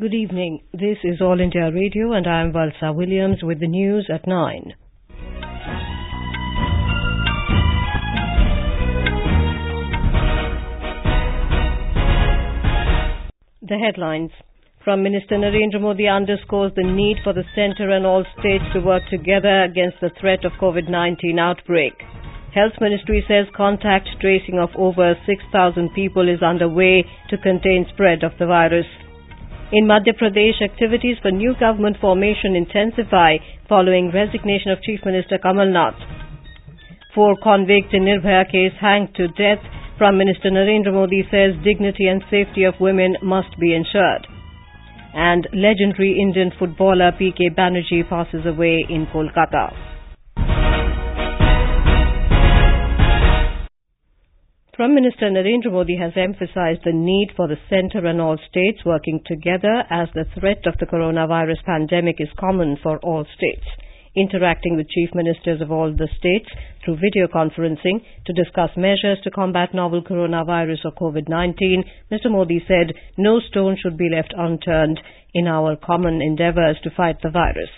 Good evening. This is All India Radio and I am Valsa Williams with the news at 9. The headlines. Prime Minister Narendra Modi underscores the need for the centre and all states to work together against the threat of COVID-19 outbreak. Health Ministry says contact tracing of over 6,000 people is underway to contain spread of the virus. In Madhya Pradesh, activities for new government formation intensify following resignation of Chief Minister Kamal Nath. Four convicts in Nirbhaya case hanged to death. Prime Minister Narendra Modi says dignity and safety of women must be ensured. And legendary Indian footballer P.K. Banerjee passes away in Kolkata. Prime Minister Narendra Modi has emphasized the need for the centre and all states working together as the threat of the coronavirus pandemic is common for all states. Interacting with chief ministers of all the states through video conferencing to discuss measures to combat novel coronavirus or COVID-19, Mr. Modi said no stone should be left unturned in our common endeavours to fight the virus.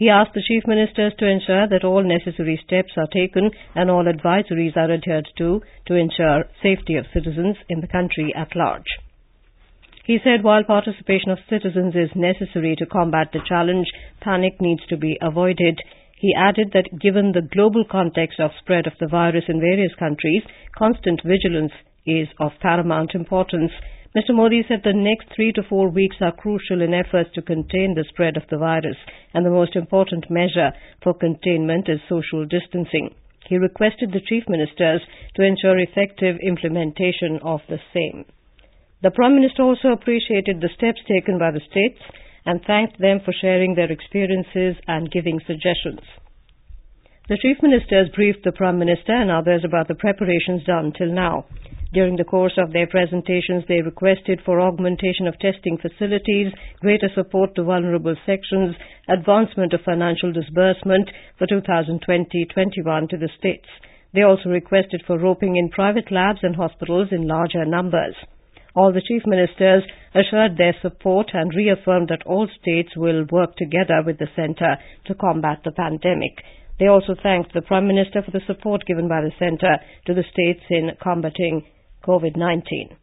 He asked the chief ministers to ensure that all necessary steps are taken and all advisories are adhered to to ensure safety of citizens in the country at large. He said while participation of citizens is necessary to combat the challenge, panic needs to be avoided. He added that given the global context of spread of the virus in various countries, constant vigilance is of paramount importance. Mr. Modi said the next three to four weeks are crucial in efforts to contain the spread of the virus, and the most important measure for containment is social distancing. He requested the chief ministers to ensure effective implementation of the same. The Prime Minister also appreciated the steps taken by the states and thanked them for sharing their experiences and giving suggestions. The chief ministers briefed the Prime Minister and others about the preparations done till now. During the course of their presentations, they requested for augmentation of testing facilities, greater support to vulnerable sections, advancement of financial disbursement for 2020-21 to the states. They also requested for roping in private labs and hospitals in larger numbers. All the chief ministers assured their support and reaffirmed that all states will work together with the centre to combat the pandemic. They also thanked the Prime Minister for the support given by the centre to the states in combating COVID-19.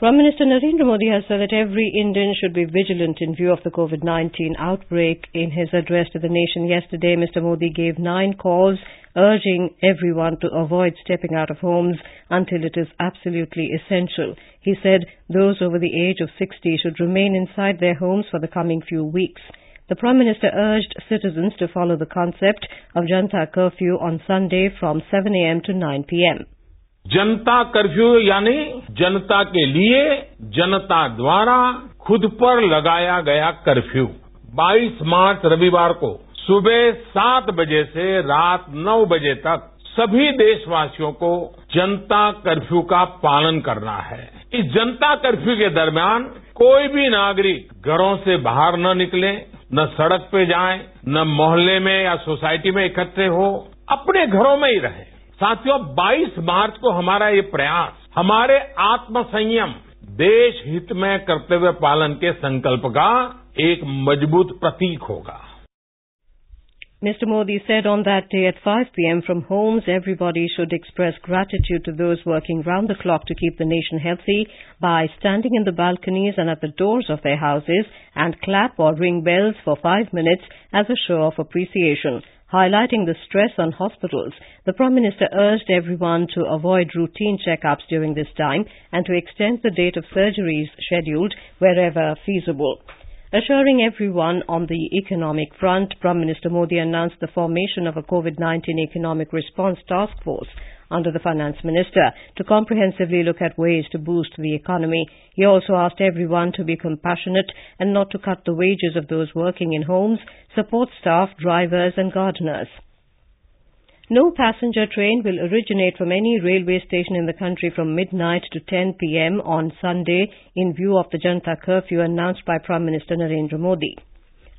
Prime Minister Narendra Modi has said that every Indian should be vigilant in view of the COVID-19 outbreak. In his address to the nation yesterday, Mr. Modi gave nine calls urging everyone to avoid stepping out of homes until it is absolutely essential. He said those over the age of 60 should remain inside their homes for the coming few weeks. The Prime Minister urged citizens to follow the concept of Janta curfew on Sunday from 7 a.m. to 9 p.m. Janata curfew, यानी जनता के लिए जनता द्वारा खुद पर लगाया गया curfew. 22 मार्च रविवार को सुबह सात बजे से रात नौ बजे तक सभी देशवासियों को जनता कर्फ्यू का पालन करना है। इस जनता कर्फ्यू के दरमियान कोई भी नागरिक घरों से बाहर न निकले, न सड़क पे जाए, न मोहल्ले में या सोसाइटी में इकट्ठे हो, अपने घरों में ही रहे। साथियों 22 मार्च को हमारा ये प्रयास हमारे आत्म संयम देश हित में कर्तव्य पालन के संकल्प का एक मज़बूत प्रतीक होगा Mr. Modi said on that day at 5 p.m. from homes, everybody should express gratitude to those working round the clock to keep the nation healthy by standing in the balconies and at the doors of their houses and clap or ring bells for five minutes as a show of appreciation. Highlighting the stress on hospitals, the Prime Minister urged everyone to avoid routine checkups during this time and to extend the date of surgeries scheduled wherever feasible. Assuring everyone on the economic front, Prime Minister Modi announced the formation of a COVID-19 economic response task force under the finance minister to comprehensively look at ways to boost the economy. He also asked everyone to be compassionate and not to cut the wages of those working in homes, support staff, drivers and gardeners. No passenger train will originate from any railway station in the country from midnight to 10 p.m. on Sunday in view of the Janta curfew announced by Prime Minister Narendra Modi.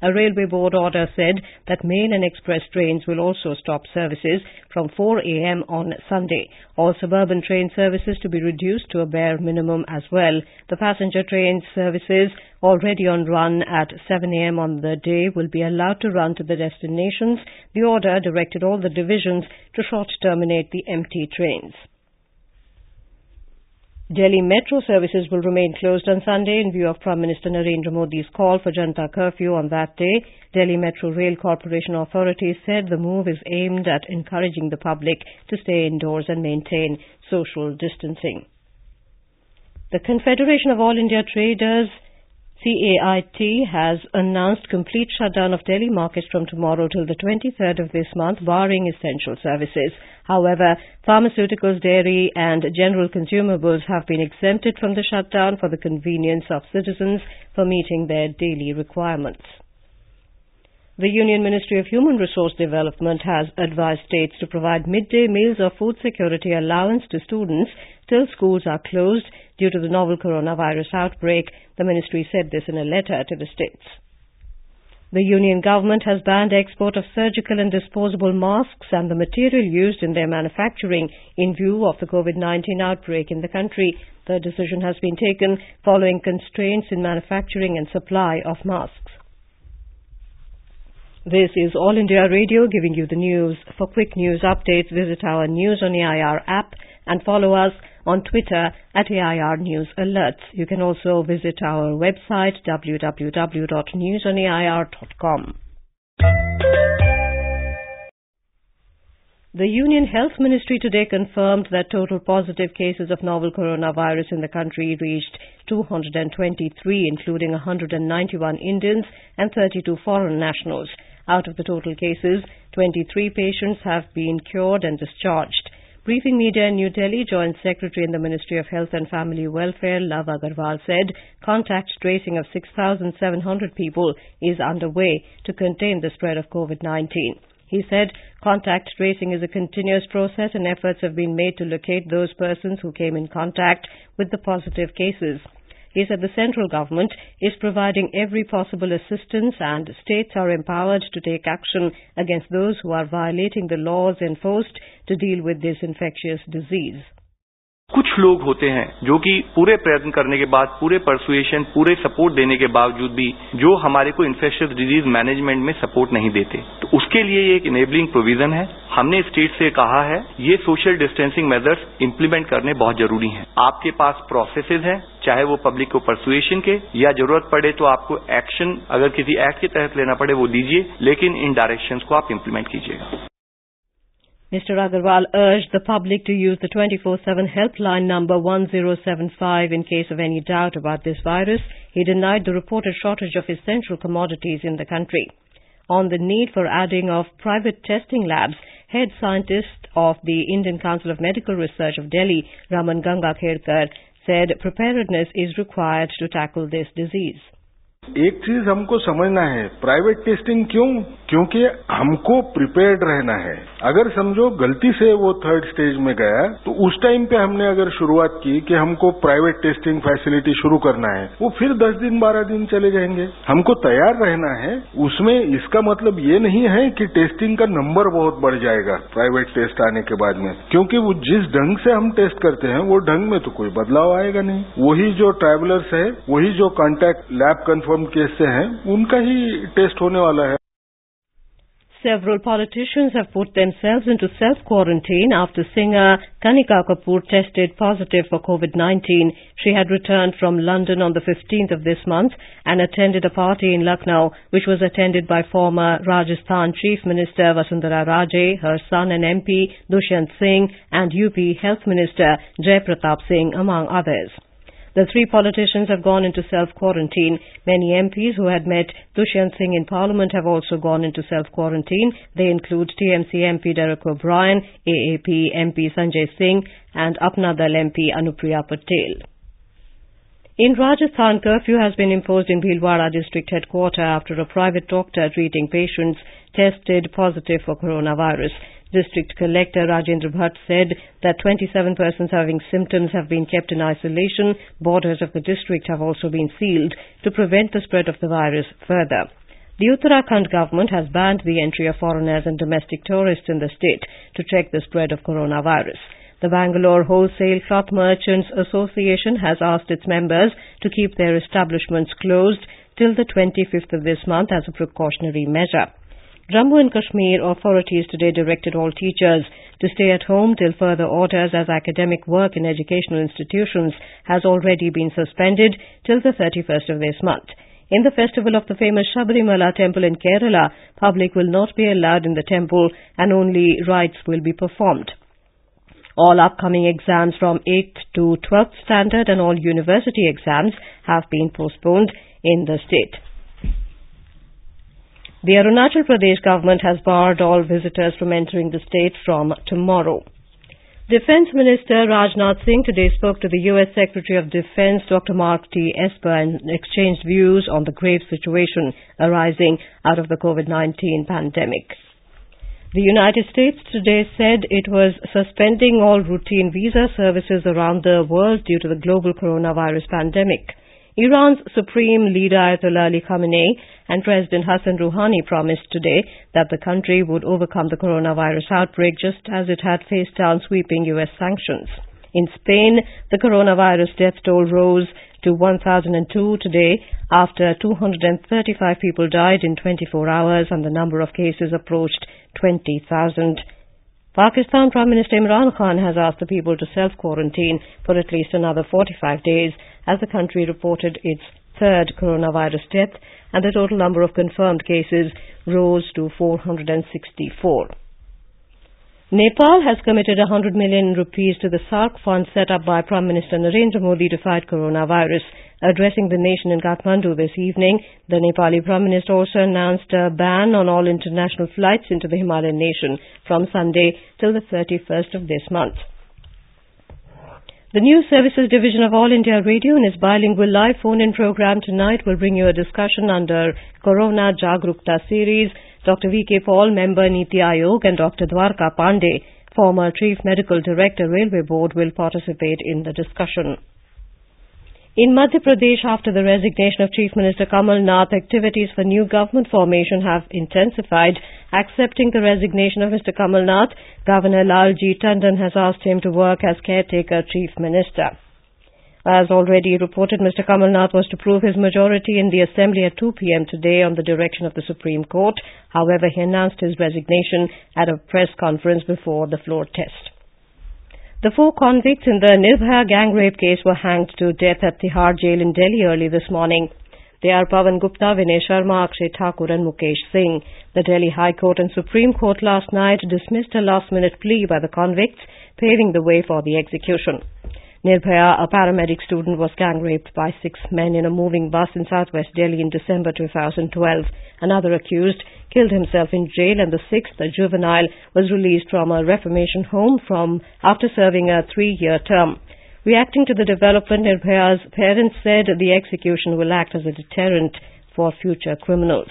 A railway board order said that mail and express trains will also stop services from 4 a.m. on Sunday. All suburban train services to be reduced to a bare minimum as well. The passenger train services already on run at 7 a.m. on the day will be allowed to run to the destinations. The order directed all the divisions to short terminate the empty trains. Delhi metro services will remain closed on Sunday in view of Prime Minister Narendra Modi's call for Janata curfew on that day. Delhi Metro Rail Corporation authorities said the move is aimed at encouraging the public to stay indoors and maintain social distancing. The Confederation of All India Traders CAIT has announced complete shutdown of Delhi markets from tomorrow till the 23rd of this month, barring essential services. However, pharmaceuticals, dairy and general consumables have been exempted from the shutdown for the convenience of citizens for meeting their daily requirements. The Union Ministry of Human Resource Development has advised states to provide midday meals or food security allowance to students till schools are closed due to the novel coronavirus outbreak. The ministry said this in a letter to the states. The union government has banned export of surgical and disposable masks and the material used in their manufacturing in view of the COVID-19 outbreak in the country. The decision has been taken following constraints in manufacturing and supply of masks. This is All India Radio giving you the news. For quick news updates, visit our News on AIR app and follow us on Twitter at AIR News Alerts. You can also visit our website www.newsonair.com. The Union Health Ministry today confirmed that total positive cases of novel coronavirus in the country reached 223, including 191 Indians and 32 foreign nationals. Out of the total cases, 23 patients have been cured and discharged. Briefing media in New Delhi, Joint Secretary in the Ministry of Health and Family Welfare, Lav Agarwal said contact tracing of 6,700 people is underway to contain the spread of COVID-19. He said contact tracing is a continuous process and efforts have been made to locate those persons who came in contact with the positive cases. He said the central government is providing every possible assistance and states are empowered to take action against those who are violating the laws enforced to deal with this infectious disease. कुछ लोग होते हैं जो कि पूरे प्रयत्न करने के बाद, पूरे परसुएशन पूरे सपोर्ट देने के बावजूद भी जो हमारे को इन्फेक्शियस डिज़ीज़ मैनेजमेंट में सपोर्ट नहीं देते। तो उसके लिए ये एक इनेबलिंग प्रोविज़न है। हमने स्टेट से कहा है, ये सोशल डिस्टेंसिंग मेजर्स इम्प्लीमेंट करने बहुत ज़रूरी हैं। आपके पास प्रोसेसेस हैं, चाहे वो पब्लिक को परसुएशन के, या ज़रूरत पड़े तो आपको एक्शन अगर किसी एक्ट के तहत लेना पड़े वो दीजिए, लेकिन इन डायरेक्शंस को आप इम्प्लीमेंट कीजिएगा। Mr. Agarwal urged the public to use the 24-7 helpline number 1075 in case of any doubt about this virus. He denied the reported shortage of essential commodities in the country. On the need for adding of private testing labs, head scientist of the Indian Council of Medical Research of Delhi, Raman Gangakhedkar, said preparedness is required to tackle this disease. एक चीज़ हमको समझना है private testing क्यों? क्योंकि हमको prepared रहना है। अगर समझो गलती से वो थर्ड स्टेज में गया तो उस टाइम पे हमने अगर शुरुआत की कि हमको प्राइवेट टेस्टिंग फैसिलिटी शुरू करना है, वो फिर दस दिन, बारह दिन चले जाएँगे। हमको तैयार रहना है, उसमें इसका मतलब ये नहीं है कि टेस्टिंग का नंबर बहुत बढ़ जाएगा प्राइवेट टेस्ट आने के बाद में। क्योंकि वो जिस ढंग से हम टेस्ट करते हैं, वो ढंग में तो कोई बदलाव आएगा नहीं। वही जो ट्रैवलर्स है, वही जो contact lab confirm केस से हैं उनका ही टेस्ट होने वाला है Several politicians have put themselves into self-quarantine after singer Kanika Kapoor tested positive for COVID-19. She had returned from London on the 15th of this month and attended a party in Lucknow which was attended by former Rajasthan Chief Minister Vasundhara Raje, her son and MP Dushyant Singh and UP Health Minister Jay Pratap Singh among others. The three politicians have gone into self-quarantine. Many MPs who had met Dushyant Singh in Parliament have also gone into self-quarantine. They include TMC MP Derek O'Brien, AAP MP Sanjay Singh and Apna Dal MP Anupriya Patel. In Rajasthan, curfew has been imposed in Bhilwara district headquarters after a private doctor treating patients tested positive for coronavirus. District Collector Rajendra Bhatt said that 27 persons having symptoms have been kept in isolation. Borders of the district have also been sealed to prevent the spread of the virus further. The Uttarakhand government has banned the entry of foreigners and domestic tourists in the state to check the spread of coronavirus. The Bangalore Wholesale Cloth Merchants Association has asked its members to keep their establishments closed till the 25th of this month as a precautionary measure. Jammu and Kashmir authorities today directed all teachers to stay at home till further orders as academic work in educational institutions has already been suspended till the 31st of this month. In the festival of the famous Sabarimala temple in Kerala, public will not be allowed in the temple and only rites will be performed. All upcoming exams from 8th to 12th standard and all university exams have been postponed in the state. The Arunachal Pradesh government has barred all visitors from entering the state from tomorrow. Defense Minister Rajnath Singh today spoke to the U.S. Secretary of Defense Dr. Mark T. Esper and exchanged views on the grave situation arising out of the COVID-19 pandemic. The United States today said it was suspending all routine visa services around the world due to the global coronavirus pandemic. Iran's supreme leader Ayatollah Ali Khamenei and President Hassan Rouhani promised today that the country would overcome the coronavirus outbreak just as it had faced down sweeping U.S. sanctions. In Spain, the coronavirus death toll rose to 1,002 today after 235 people died in 24 hours and the number of cases approached 20,000. Pakistan Prime Minister Imran Khan has asked the people to self-quarantine for at least another 45 days as the country reported its third coronavirus death and the total number of confirmed cases rose to 464. Nepal has committed 100 million rupees to the SAARC fund set up by Prime Minister Narendra Modi to fight coronavirus. Addressing the nation in Kathmandu this evening, the Nepali Prime Minister also announced a ban on all international flights into the Himalayan nation from Sunday till the 31st of this month. The News Services Division of All India Radio in its bilingual live phone-in program tonight will bring you a discussion under Corona Jagrukta series. Dr. V.K. Paul, member Niti Aayog, and Dr. Dwarka Pandey, former Chief Medical Director, Railway Board, will participate in the discussion. In Madhya Pradesh, after the resignation of Chief Minister Kamal Nath, activities for new government formation have intensified. Accepting the resignation of Mr. Kamal Nath, Governor Lalji Tandon has asked him to work as caretaker Chief Minister. As already reported, Mr. Kamal Nath was to prove his majority in the Assembly at 2 p.m. today on the direction of the Supreme Court. However, he announced his resignation at a press conference before the floor test. The four convicts in the Nirbhaya gang rape case were hanged to death at Tihar jail in Delhi early this morning. They are Pawan Gupta, Vinay Sharma, Akshay Thakur and Mukesh Singh. The Delhi High Court and Supreme Court last night dismissed a last-minute plea by the convicts, paving the way for the execution. Nirbhaya, a paramedic student, was gang raped by six men in a moving bus in southwest Delhi in December 2012. Another accused killed himself in jail and the sixth, a juvenile, was released from a reformation home from after serving a three-year term. Reacting to the development, Nirbhaya's parents said the execution will act as a deterrent for future criminals.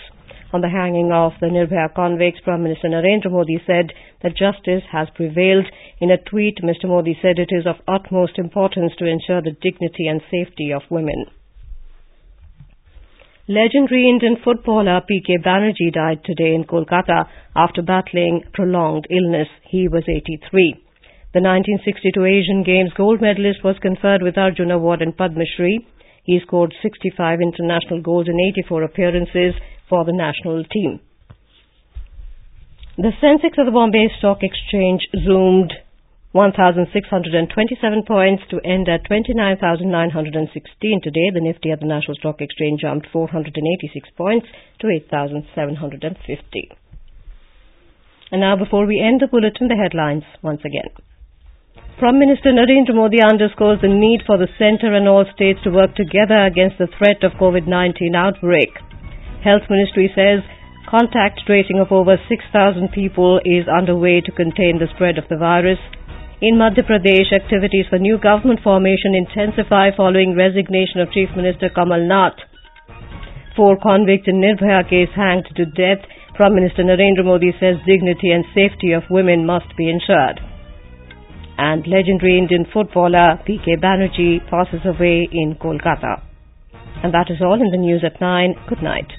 On the hanging of the Nirbhaya convicts, Prime Minister Narendra Modi said that justice has prevailed. In a tweet, Mr. Modi said it is of utmost importance to ensure the dignity and safety of women. Legendary Indian footballer P.K. Banerjee died today in Kolkata after battling prolonged illness. He was 83. The 1962 Asian Games gold medalist was conferred with Arjun Award and Padma Shri. He scored 65 international goals in 84 appearances for the national team. The Sensex of the Bombay Stock Exchange zoomed 1,627 points to end at 29,916 today. The Nifty at the National Stock Exchange jumped 486 points to 8,750. And now before we end the bulletin, the headlines once again. Prime Minister Narendra Modi underscores the need for the centre and all states to work together against the threat of COVID-19 outbreak. Health Ministry says contact tracing of over 6,000 people is underway to contain the spread of the virus. In Madhya Pradesh, activities for new government formation intensify following resignation of Chief Minister Kamal Nath. Four convicts in Nirbhaya case hanged to death. Prime Minister Narendra Modi says dignity and safety of women must be ensured. And legendary Indian footballer P.K. Banerjee passes away in Kolkata. And that is all in the news at 9. Good night.